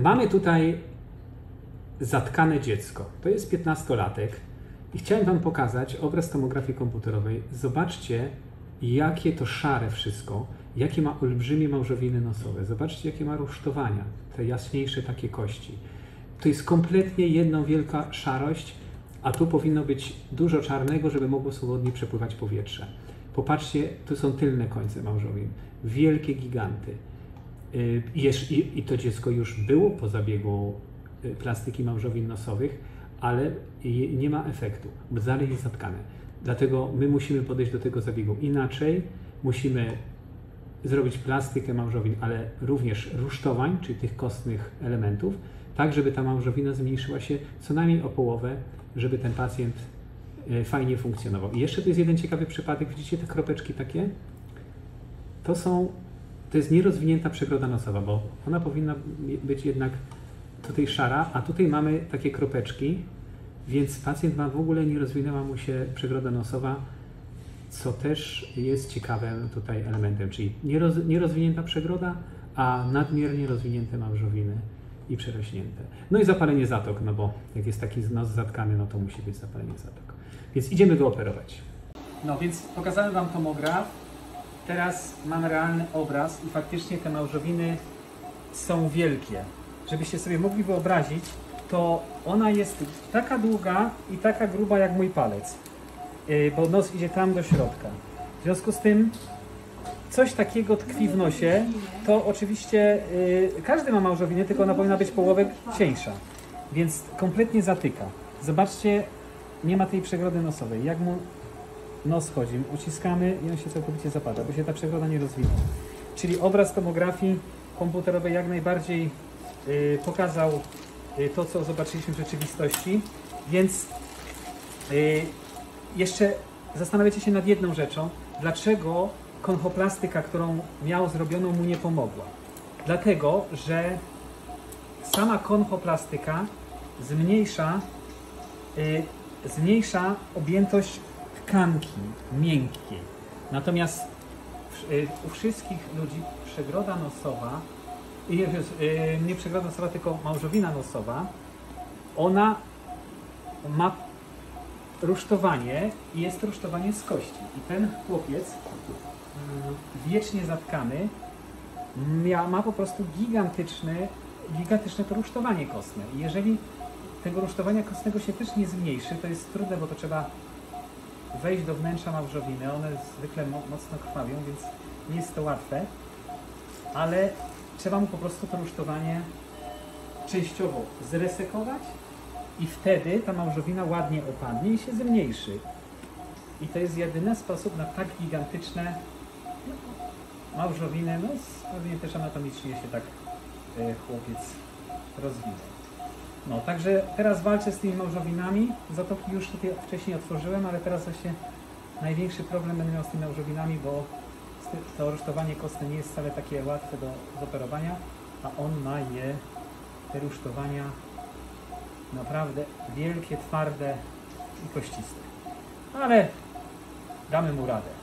mamy tutaj zatkane dziecko. To jest 15-latek i chciałem Wam pokazać obraz tomografii komputerowej. Zobaczcie, jakie to szare wszystko, jakie ma olbrzymie małżowiny nosowe. Zobaczcie, jakie ma rusztowania, te jaśniejsze takie kości. To jest kompletnie jedna wielka szarość, a tu powinno być dużo czarnego, żeby mogło swobodnie przepływać powietrze. Popatrzcie, tu są tylne końce małżowin. Wielkie giganty. Y, I, to dziecko już było po zabiegu y, plastyki małżowin nosowych, ale nie ma efektu, bo dalej jest zatkane. Dlatego my musimy podejść do tego zabiegu inaczej. Musimy zrobić plastykę małżowin, ale również rusztowań, czyli tych kostnych elementów, tak żeby ta małżowina zmniejszyła się co najmniej o połowę, żeby ten pacjent y, fajnie funkcjonował. I jeszcze tu jest jeden ciekawy przypadek. Widzicie te kropeczki takie? To są, to jest nierozwinięta przegroda nosowa, bo ona powinna być jednak tutaj szara, a tutaj mamy takie kropeczki, więc pacjent ma w ogóle nie rozwinęła mu się przegroda nosowa, co też jest ciekawym tutaj elementem, czyli nieroz, nierozwinięta przegroda, a nadmiernie rozwinięte małżowiny i przerośnięte. No i zapalenie zatok, no bo jak jest taki nos zatkany, no to musi być zapalenie zatok. Więc idziemy go operować. No więc pokazałem Wam tomograf. Teraz mamy realny obraz i faktycznie te małżowiny są wielkie. Żebyście sobie mogli wyobrazić, to ona jest taka długa i taka gruba jak mój palec, yy, bo nos idzie tam do środka. W związku z tym coś takiego tkwi w nosie, to oczywiście yy, każdy ma małżowinę, tylko ona powinna być połowę cieńsza, więc kompletnie zatyka. Zobaczcie, nie ma tej przegrody nosowej. Jak mu nos chodzi, uciskamy i on się całkowicie zapada, bo się ta przegroda nie rozwija. Czyli obraz tomografii komputerowej jak najbardziej yy, pokazał Y, to, co zobaczyliśmy w rzeczywistości. Więc y, jeszcze zastanawiacie się nad jedną rzeczą. Dlaczego konchoplastyka, którą miał zrobioną, mu nie pomogła? Dlatego, że sama konchoplastyka zmniejsza, y, zmniejsza objętość tkanki miękkiej. Natomiast u wszystkich ludzi przegroda nosowa i y, nie przegroda nosowa, tylko małżowina nosowa, ona ma rusztowanie i jest rusztowanie z kości. I ten chłopiec wiecznie zatkany ma po prostu gigantyczne, gigantyczne to rusztowanie kostne. I jeżeli tego rusztowania kostnego się też nie zmniejszy, to jest trudne, bo to trzeba wejść do wnętrza małżowiny. One zwykle mocno krwawią, więc nie jest to łatwe. Ale trzeba mu po prostu to rusztowanie częściowo zresekować i wtedy ta małżowina ładnie opadnie i się zmniejszy. I to jest jedyny sposób na tak gigantyczne małżowiny, no pewnie też anatomicznie się tak e, chłopiec rozwinął. No, także teraz walczę z tymi małżowinami. Zatoki już tutaj wcześniej otworzyłem, ale teraz właśnie największy problem będę miał z tymi małżowinami, bo to rusztowanie kostne nie jest wcale takie łatwe do zoperowania, a on ma je, te rusztowania naprawdę wielkie, twarde i kościste. Ale damy mu radę.